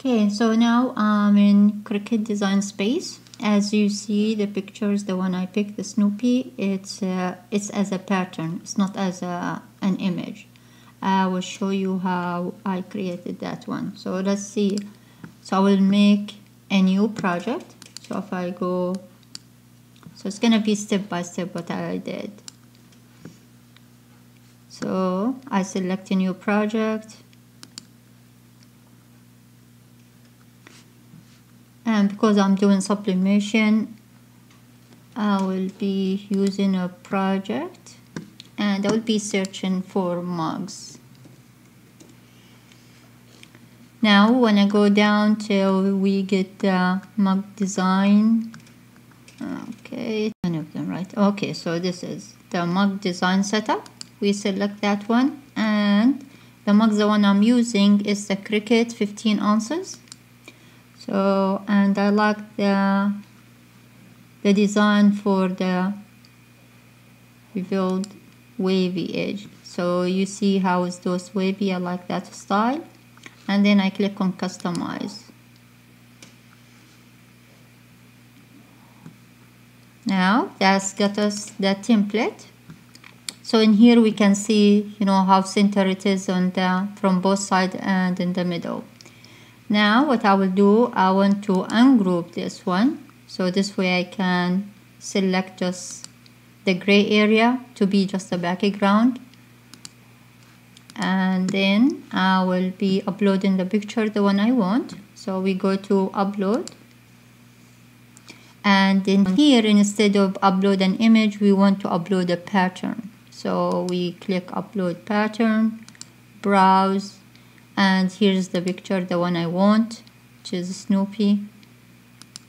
Okay, so now I'm in Cricut Design Space. As you see, the picture is the one I picked, the Snoopy. It's uh, it's as a pattern. It's not as a an image. I will show you how I created that one. So let's see. So I will make a new project. So if I go, so it's gonna be step by step what I did. So I select a new project and because I'm doing sublimation I will be using a project and I will be searching for mugs. Now when I go down till we get the mug design okay any of them right okay so this is the mug design setup. We select that one and the mug the one I'm using is the Cricut 15 ounces so and I like the the design for the revealed wavy edge. So you see how it's those wavy I like that style. And then I click on customize. Now that's got us the template. So in here we can see you know how center it is on the from both sides and in the middle now what I will do, I want to ungroup this one. So this way I can select just the gray area to be just the background. And then I will be uploading the picture, the one I want. So we go to upload. And then here, instead of upload an image, we want to upload a pattern. So we click upload pattern, browse, and here's the picture the one I want which is Snoopy.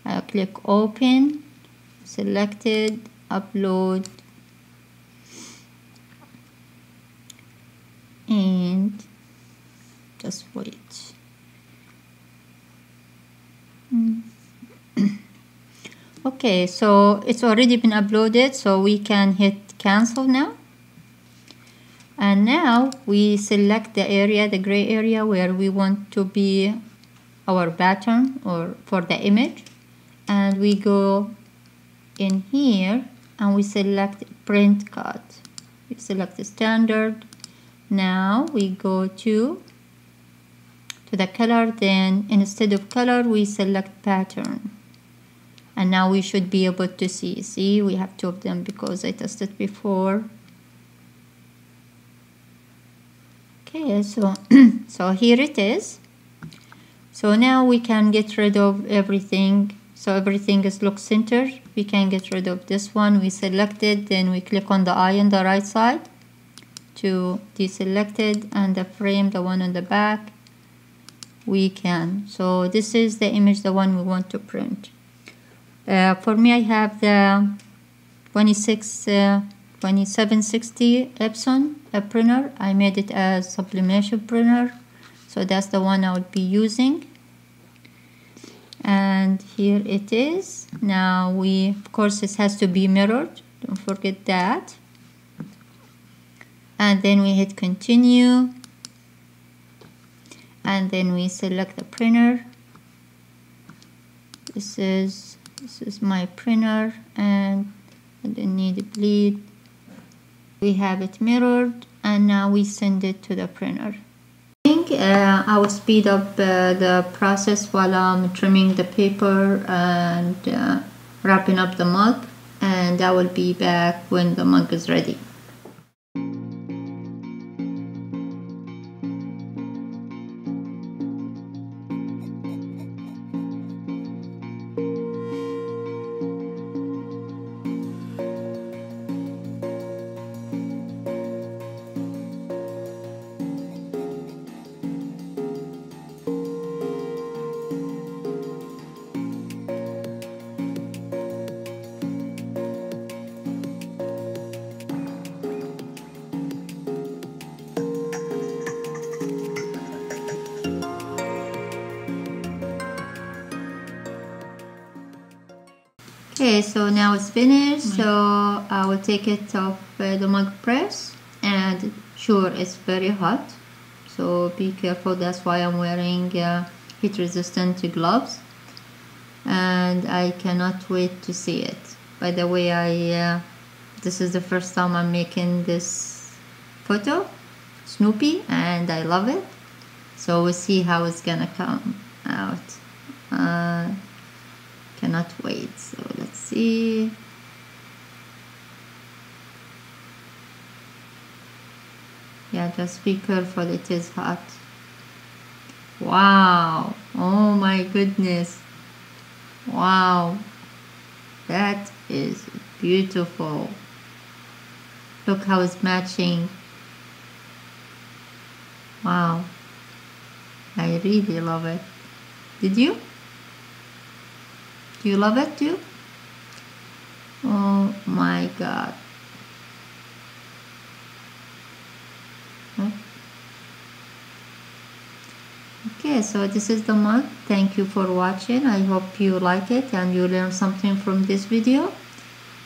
I click open selected upload. And just wait. Mm. Okay so it's already been uploaded so we can hit cancel now and now we select the area the gray area where we want to be our pattern or for the image. And we go in here and we select print cut. We select the standard. Now we go to to the color. Then instead of color we select pattern. And now we should be able to see. See we have two of them because I tested before okay so so here it is. So now we can get rid of everything. So everything is look center. We can get rid of this one. We select it then we click on the eye on the right side to deselect it and the frame the one on the back. We can. So this is the image the one we want to print. Uh, for me I have the 26 uh, 2760 Epson a printer. I made it as sublimation printer. So that's the one I would be using. And here it is. Now we of course this has to be mirrored. Don't forget that. And then we hit continue. And then we select the printer. This is this is my printer. And I don't need to bleed we have it mirrored and now we send it to the printer. I think uh, I will speed up uh, the process while I'm trimming the paper and uh, wrapping up the mug and I will be back when the mug is ready Okay, so now it's finished. Mm -hmm. So I will take it off uh, the mug press, and sure, it's very hot. So be careful. That's why I'm wearing uh, heat resistant gloves and I cannot wait to see it by the way I uh, this is the first time I'm making this photo Snoopy and I love it so we'll see how it's gonna come out uh, cannot wait. So let's see. Yeah just be careful it is hot. Wow. Oh my goodness. Wow. That is beautiful. Look how it's matching. Wow. I really love it. Did you do you love it too oh my god. Okay so this is the mug thank you for watching. I hope you like it and you learn something from this video.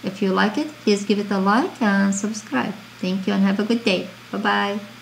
If you like it please give it a like and subscribe. Thank you and have a good day. Bye bye